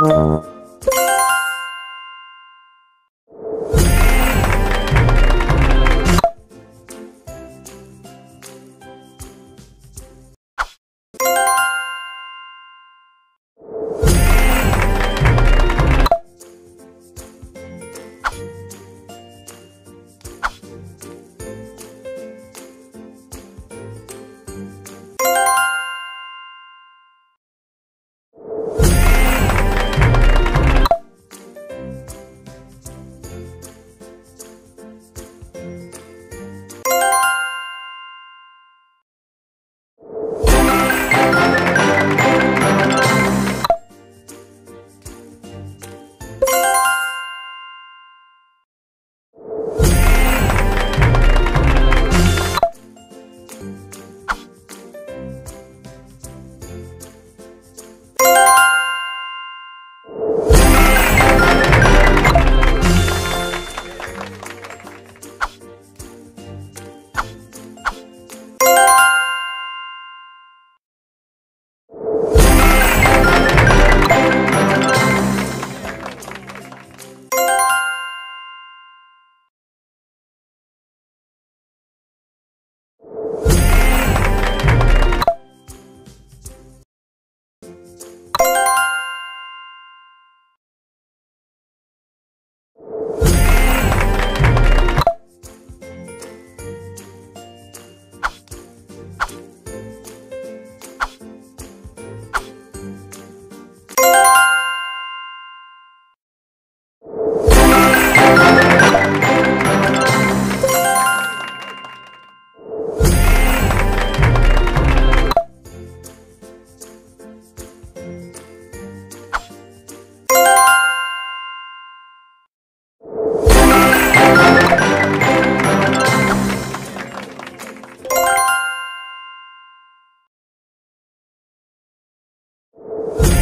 you Yeah.